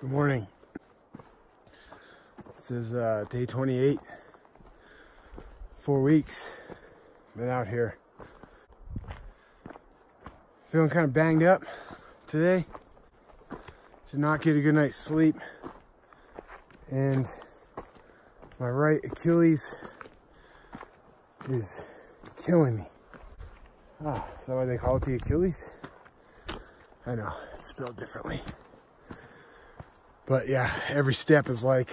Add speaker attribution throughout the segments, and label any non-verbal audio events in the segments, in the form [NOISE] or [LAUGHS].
Speaker 1: Good morning. This is uh, day 28. Four weeks. Been out here. Feeling kind of banged up today. Did not get a good night's sleep. And my right Achilles is killing me. Ah, is that why they call it the Achilles? I know, it's spelled differently. But yeah, every step is like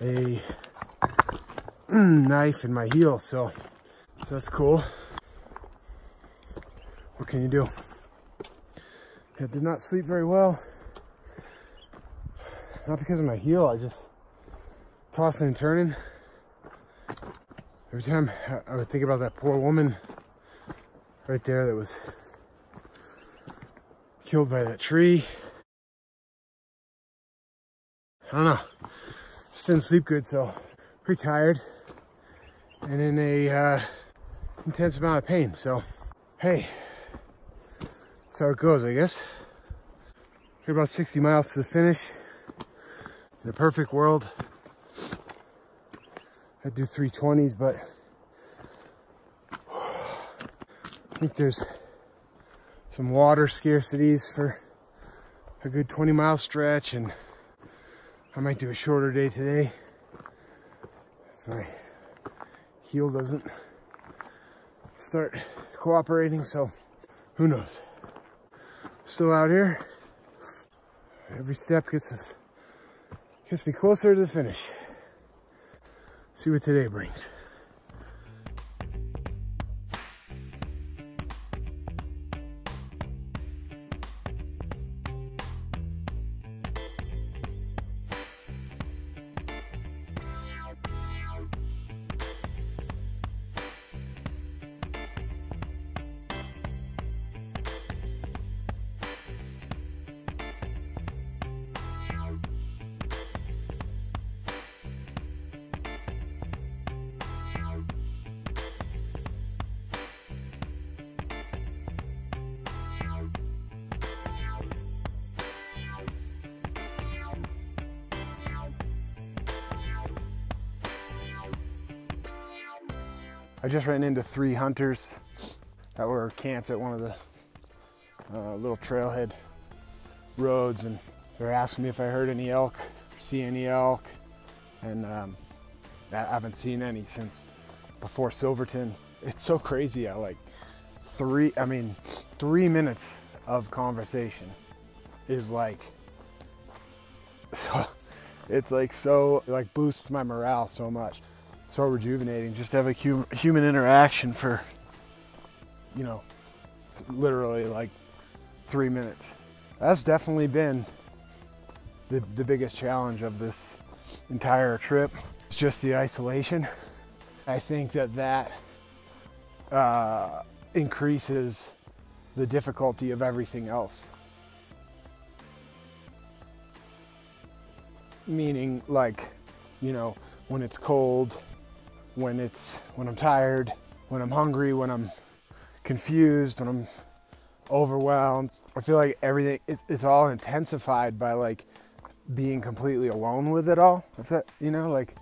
Speaker 1: a mm, knife in my heel, so, so that's cool. What can you do? I did not sleep very well. Not because of my heel, I just tossing and turning. Every time I would think about that poor woman right there that was killed by that tree. I don't know. Just didn't sleep good, so pretty tired and in a uh, intense amount of pain. So, hey, that's how it goes, I guess. We're about 60 miles to the finish. In a perfect world, I'd do 320s, but I think there's some water scarcities for a good 20 mile stretch and I might do a shorter day today. If my heel doesn't start cooperating so who knows? Still out here. Every step gets us gets me closer to the finish. See what today brings I just ran into three hunters that were camped at one of the uh, little trailhead roads, and they're asking me if I heard any elk, see any elk, and um, I haven't seen any since before Silverton. It's so crazy I like three, I mean, three minutes of conversation is like, [LAUGHS] so, it's like so, like boosts my morale so much so rejuvenating just to have a human interaction for, you know, literally like three minutes. That's definitely been the, the biggest challenge of this entire trip. It's just the isolation. I think that that uh, increases the difficulty of everything else. Meaning, like, you know, when it's cold, when it's when I'm tired, when I'm hungry, when I'm confused, when I'm overwhelmed. I feel like everything it's, it's all intensified by like being completely alone with it all. If that you know, like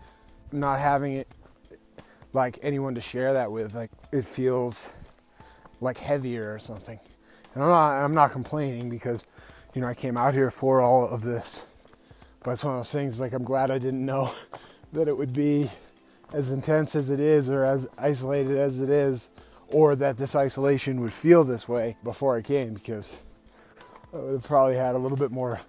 Speaker 1: not having it like anyone to share that with, like it feels like heavier or something. And I'm not I'm not complaining because you know I came out here for all of this. But it's one of those things like I'm glad I didn't know [LAUGHS] that it would be as intense as it is or as isolated as it is or that this isolation would feel this way before I came because I would have probably had a little bit more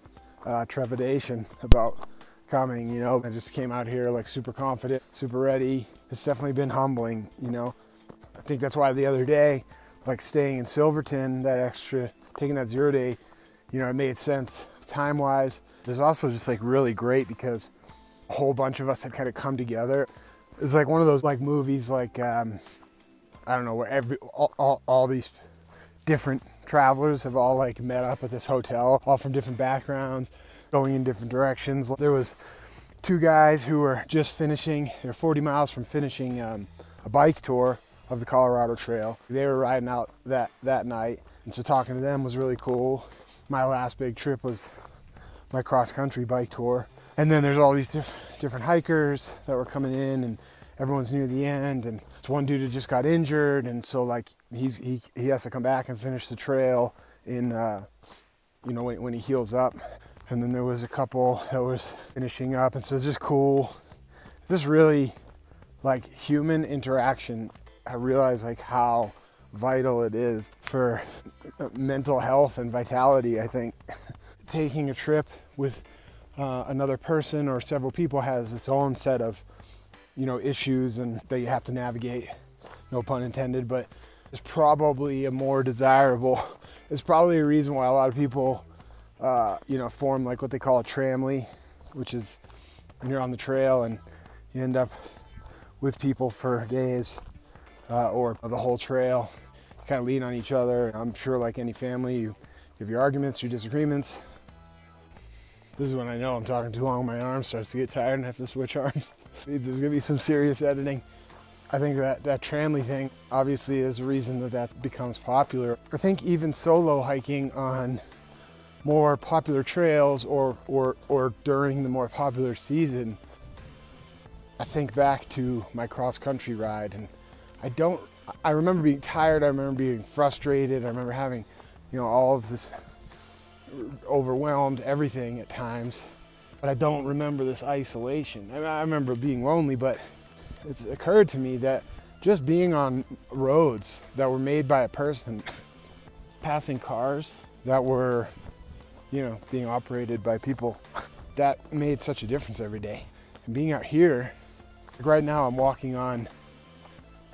Speaker 1: uh, trepidation about coming, you know. I just came out here like super confident, super ready. It's definitely been humbling, you know. I think that's why the other day, like staying in Silverton, that extra, taking that zero day, you know, it made sense time wise. It's also just like really great because a whole bunch of us had kind of come together it's like one of those like movies like um, I don't know where every all, all, all, these different travelers have all like met up at this hotel, all from different backgrounds, going in different directions. There was two guys who were just finishing. They're 40 miles from finishing um, a bike tour of the Colorado Trail. They were riding out that that night, and so talking to them was really cool. My last big trip was my cross country bike tour. And then there's all these diff- different hikers that were coming in, and everyone's near the end. And it's one dude who just got injured, and so like he's he he has to come back and finish the trail in uh, you know when, when he heals up. And then there was a couple that was finishing up, and so it's just cool. Just really like human interaction. I realize like how vital it is for mental health and vitality. I think [LAUGHS] taking a trip with uh, another person or several people has its own set of you know issues and that you have to navigate. No pun intended, but it's probably a more desirable. It's probably a reason why a lot of people uh, you know form like what they call a tramily, which is when you're on the trail and you end up with people for days uh, or the whole trail. You kind of lean on each other. I'm sure, like any family, you have your arguments, your disagreements. This is when I know I'm talking too long. My arm starts to get tired and I have to switch arms. [LAUGHS] There's gonna be some serious editing. I think that that Tramily thing obviously is a reason that that becomes popular. I think even solo hiking on more popular trails or, or, or during the more popular season, I think back to my cross country ride and I don't, I remember being tired, I remember being frustrated, I remember having, you know, all of this overwhelmed, everything at times. But I don't remember this isolation. I, mean, I remember being lonely, but it's occurred to me that just being on roads that were made by a person, [LAUGHS] passing cars that were, you know, being operated by people, [LAUGHS] that made such a difference every day. And being out here, like right now I'm walking on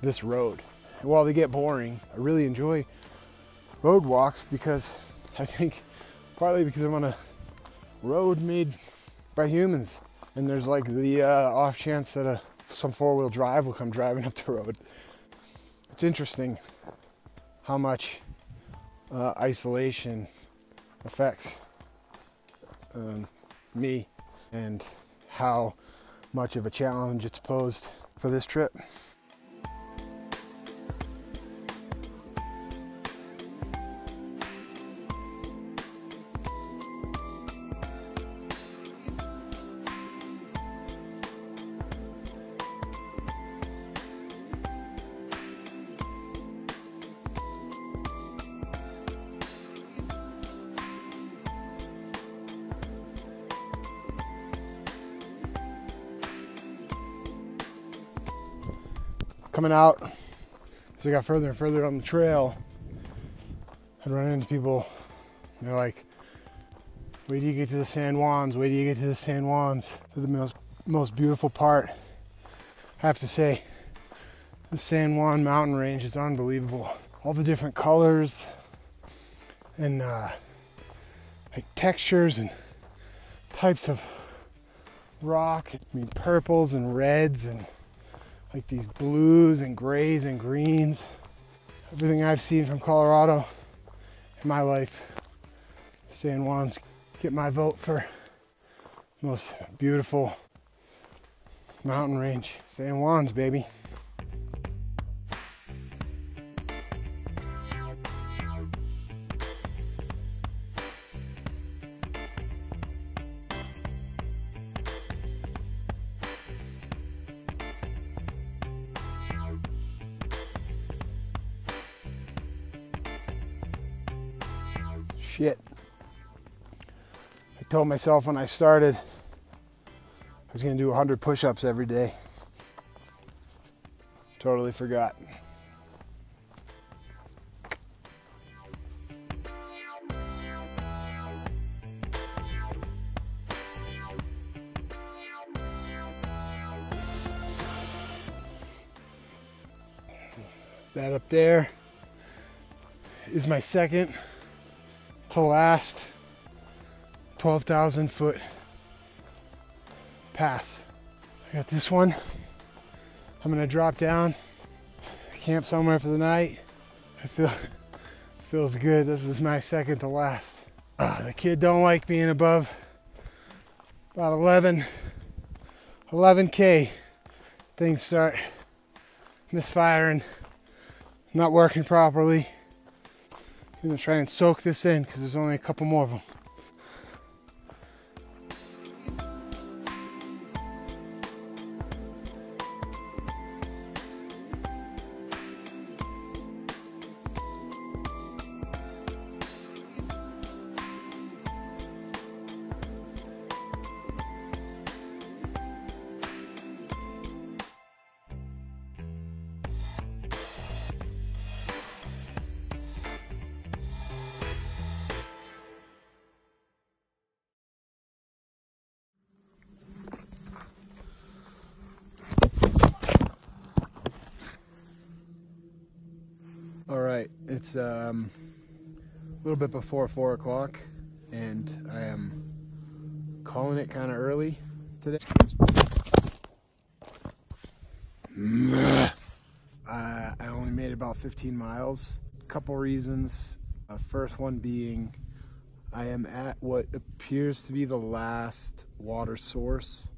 Speaker 1: this road. While they get boring, I really enjoy road walks because [LAUGHS] I think partly because I'm on a road made by humans and there's like the uh, off chance that a, some four-wheel drive will come driving up the road. It's interesting how much uh, isolation affects um, me and how much of a challenge it's posed for this trip. Coming out as I got further and further on the trail, I'd run into people. They're like, "Wait till you get to the San Juans. Wait till you get to the San Juans. They're the most most beautiful part." I have to say, the San Juan mountain range is unbelievable. All the different colors and uh, like textures and types of rock. I mean, purples and reds and like these blues and grays and greens. Everything I've seen from Colorado in my life. San Juans get my vote for most beautiful mountain range. San Juans, baby. Shit. I told myself when I started I was gonna do 100 push ups every day. Totally forgot. That up there is my second to last 12,000 foot pass. I got this one. I'm gonna drop down, camp somewhere for the night. I feel [LAUGHS] feels good. This is my second to last. Uh, the kid don't like being above about 11, 11k. Things start misfiring, not working properly. I'm gonna try and soak this in because there's only a couple more of them. It's um, a little bit before four o'clock, and I am calling it kind of early today. Uh, I only made about 15 miles. Couple reasons. Uh, first one being I am at what appears to be the last water source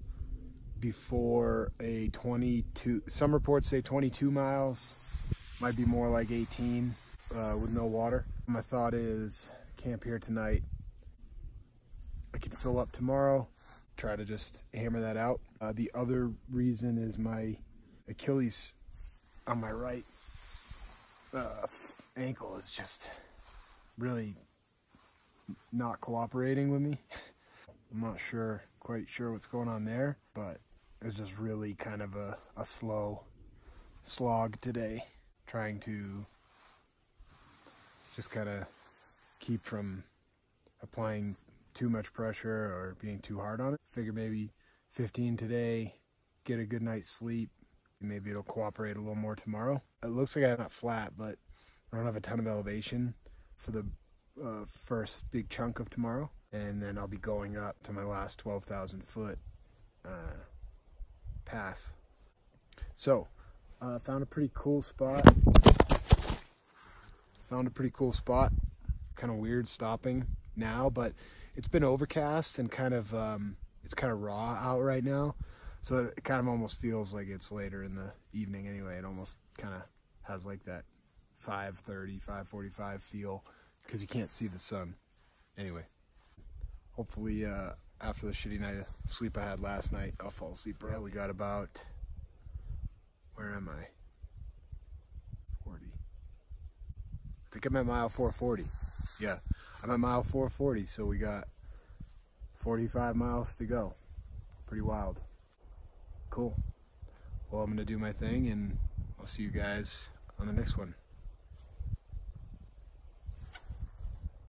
Speaker 1: before a 22, some reports say 22 miles, might be more like 18 uh, with no water. My thought is camp here tonight. I can fill up tomorrow, try to just hammer that out. Uh, the other reason is my Achilles on my right uh, ankle is just really not cooperating with me. I'm not sure, quite sure what's going on there, but it's just really kind of a, a slow slog today, trying to just of keep from applying too much pressure or being too hard on it. Figure maybe 15 today, get a good night's sleep. Maybe it'll cooperate a little more tomorrow. It looks like I'm not flat, but I don't have a ton of elevation for the uh, first big chunk of tomorrow. And then I'll be going up to my last 12,000 foot uh, pass. So, uh, found a pretty cool spot. Found a pretty cool spot. Kind of weird stopping now, but it's been overcast and kind of um, it's kind of raw out right now. So it kind of almost feels like it's later in the evening anyway. It almost kind of has like that 5:30, 5:45 feel because you can't see the sun. Anyway, hopefully uh, after the shitty night of sleep I had last night, I'll fall asleep early. Yeah, we got about, where am I? 40. I think I'm at mile 440. Yeah, I'm at mile 440, so we got 45 miles to go. Pretty wild. Cool. Well, I'm going to do my thing, and I'll see you guys on the next one.